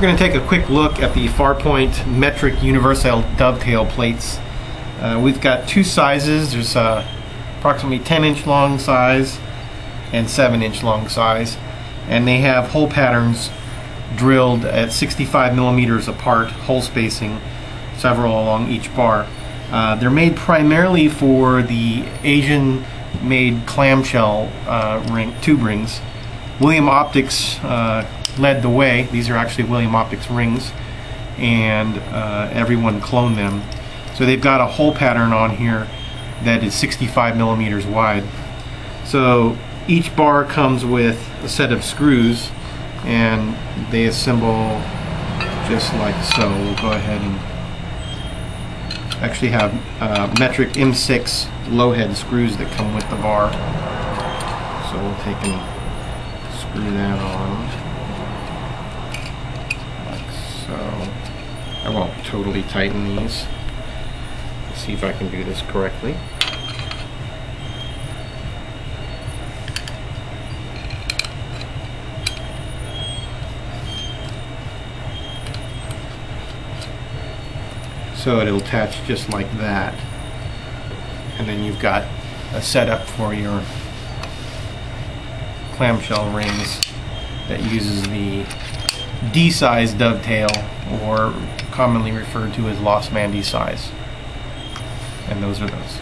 We're going to take a quick look at the Farpoint metric universal dovetail plates. Uh, we've got two sizes. There's uh, approximately 10 inch long size and 7 inch long size. And they have hole patterns drilled at 65 millimeters apart, hole spacing, several along each bar. Uh, they're made primarily for the Asian made clamshell uh, ring, tube rings. William Optics uh, led the way. These are actually William Optics rings, and uh, everyone cloned them. So they've got a hole pattern on here that is 65 millimeters wide. So each bar comes with a set of screws, and they assemble just like so. We'll go ahead and actually have uh, metric M6 low head screws that come with the bar. So we'll take and screw that on like so. I won't totally tighten these. Let's see if I can do this correctly. So it'll attach just like that. And then you've got a setup for your clamshell rings that uses the D-size dovetail or commonly referred to as Losmandy size. And those are those.